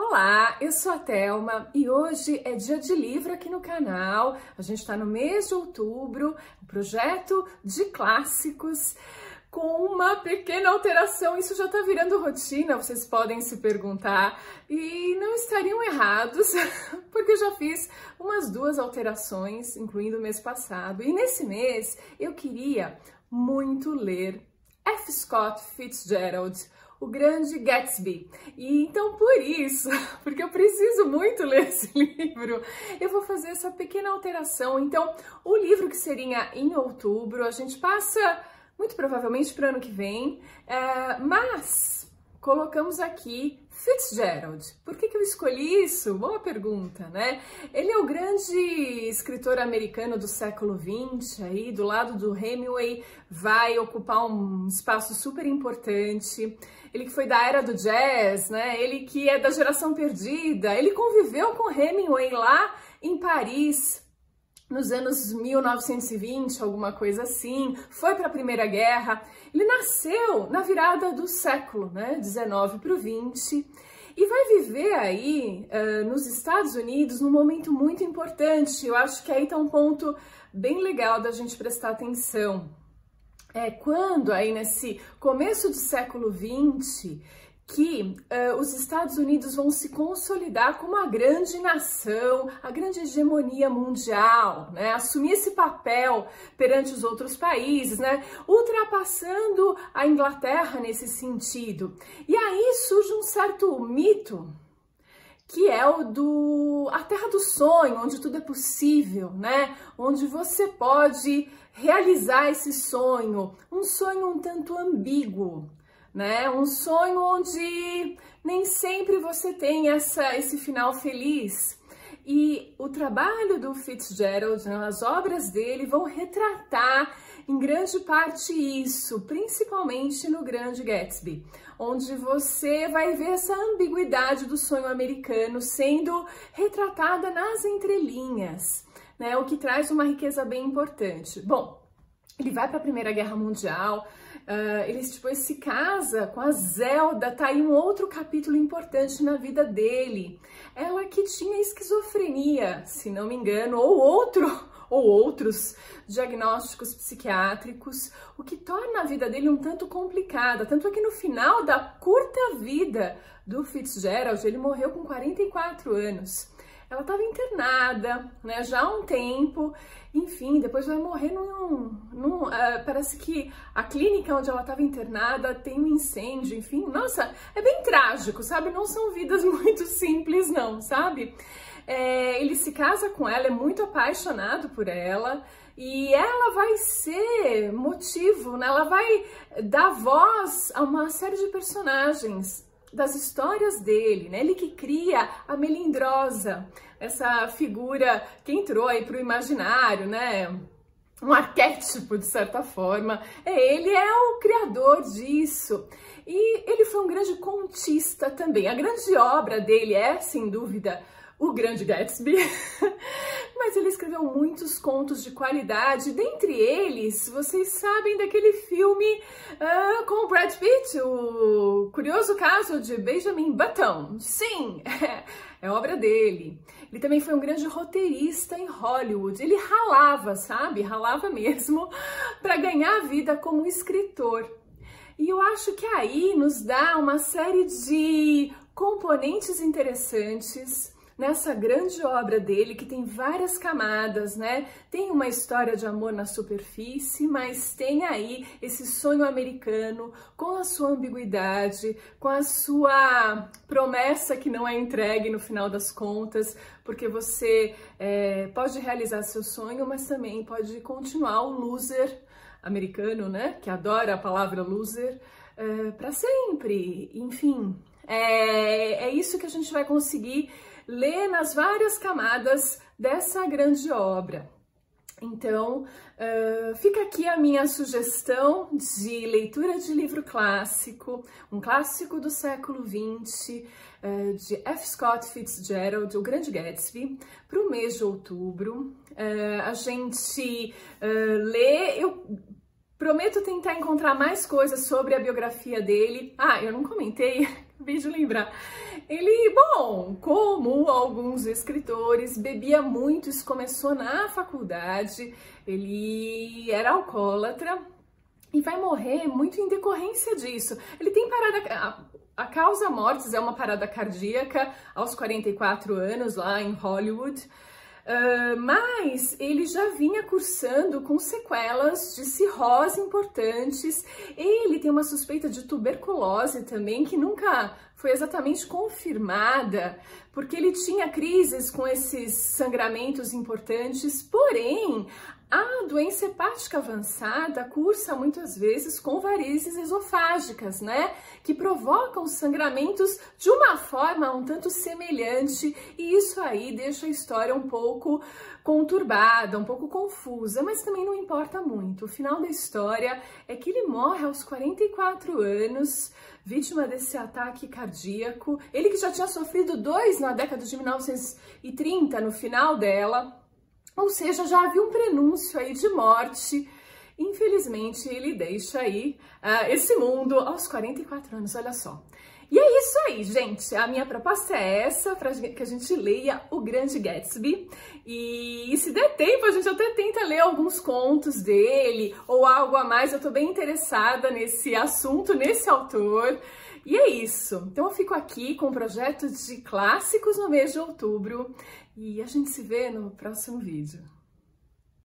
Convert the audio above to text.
Olá, eu sou a Thelma e hoje é dia de livro aqui no canal. A gente está no mês de outubro, projeto de clássicos com uma pequena alteração. Isso já está virando rotina, vocês podem se perguntar. E não estariam errados, porque eu já fiz umas duas alterações, incluindo o mês passado. E nesse mês eu queria muito ler F. Scott Fitzgerald, o grande Gatsby. E então por isso, porque eu preciso muito ler esse livro, eu vou fazer essa pequena alteração. Então, o livro que seria em outubro, a gente passa muito provavelmente para o ano que vem, é, mas colocamos aqui Fitzgerald. Por que, que eu escolhi isso? Boa pergunta, né? Ele é o grande escritor americano do século XX, aí do lado do Hemingway, vai ocupar um espaço super importante. Ele que foi da era do jazz, né? Ele que é da geração perdida. Ele conviveu com Hemingway lá em Paris, nos anos 1920, alguma coisa assim, foi para a Primeira Guerra. Ele nasceu na virada do século, né, 19 para o 20, e vai viver aí uh, nos Estados Unidos num momento muito importante. Eu acho que aí está um ponto bem legal da gente prestar atenção. É quando aí nesse começo do século 20 que uh, os Estados Unidos vão se consolidar como a grande nação, a grande hegemonia mundial, né? Assumir esse papel perante os outros países, né? Ultrapassando a Inglaterra nesse sentido. E aí surge um certo mito que é o do a terra do sonho, onde tudo é possível, né? Onde você pode realizar esse sonho, um sonho um tanto ambíguo, né? Um sonho onde nem sempre você tem essa, esse final feliz. E o trabalho do Fitzgerald, né, as obras dele vão retratar em grande parte isso, principalmente no Grande Gatsby, onde você vai ver essa ambiguidade do sonho americano sendo retratada nas entrelinhas, né? O que traz uma riqueza bem importante. Bom, ele vai para a Primeira Guerra Mundial, Uh, ele depois se casa com a Zelda, tá aí um outro capítulo importante na vida dele. Ela que tinha esquizofrenia, se não me engano, ou outro ou outros diagnósticos psiquiátricos, o que torna a vida dele um tanto complicada. Tanto é que no final da curta vida do Fitzgerald, ele morreu com 44 anos ela estava internada, né, já há um tempo, enfim, depois vai morrer num, num uh, parece que a clínica onde ela estava internada tem um incêndio, enfim, nossa, é bem trágico, sabe? Não são vidas muito simples, não, sabe? É, ele se casa com ela, é muito apaixonado por ela, e ela vai ser motivo, né? ela vai dar voz a uma série de personagens das histórias dele, né? Ele que cria a melindrosa, essa figura que entrou aí para o imaginário, né? Um arquétipo de certa forma. É, ele é o criador disso. E ele foi um grande contista também. A grande obra dele é, sem dúvida, o Grande Gatsby, mas ele escreveu muitos contos de qualidade, dentre eles, vocês sabem daquele filme uh, com o Brad Pitt, o curioso caso de Benjamin Button. Sim, é obra dele. Ele também foi um grande roteirista em Hollywood. Ele ralava, sabe? Ralava mesmo para ganhar a vida como escritor. E eu acho que aí nos dá uma série de componentes interessantes nessa grande obra dele, que tem várias camadas, né? Tem uma história de amor na superfície, mas tem aí esse sonho americano com a sua ambiguidade, com a sua promessa que não é entregue no final das contas, porque você é, pode realizar seu sonho, mas também pode continuar o loser americano, né? Que adora a palavra loser. É, para sempre, enfim, é, é isso que a gente vai conseguir ler nas várias camadas dessa grande obra. Então, uh, fica aqui a minha sugestão de leitura de livro clássico, um clássico do século XX, uh, de F. Scott Fitzgerald, O Grande Gatsby, para o mês de outubro. Uh, a gente lê, eu Prometo tentar encontrar mais coisas sobre a biografia dele. Ah, eu não comentei Acabei lembrar. Ele, bom, como alguns escritores, bebia muito, isso começou na faculdade, ele era alcoólatra e vai morrer muito em decorrência disso. Ele tem parada. A causa mortes é uma parada cardíaca aos 44 anos lá em Hollywood. Uh, mas ele já vinha cursando com sequelas de cirrose importantes. Ele tem uma suspeita de tuberculose também, que nunca foi exatamente confirmada, porque ele tinha crises com esses sangramentos importantes, porém a doença hepática avançada cursa muitas vezes com varizes esofágicas, né? Que provocam sangramentos de uma forma um tanto semelhante, e isso aí deixa a história um pouco conturbada, um pouco confusa, mas também não importa muito. O final da história é que ele morre aos 44 anos, vítima desse ataque cardíaco. Ele que já tinha sofrido dois na década de 1930, no final dela ou seja, já havia um prenúncio aí de morte. Infelizmente, ele deixa aí uh, esse mundo aos 44 anos, olha só. E é isso aí, gente. A minha proposta é essa, para que a gente leia O Grande Gatsby. E, se der tempo, a gente até tenta ler alguns contos dele ou algo a mais. Eu tô bem interessada nesse assunto, nesse autor. E é isso. Então eu fico aqui com o projeto de clássicos no mês de outubro e a gente se vê no próximo vídeo.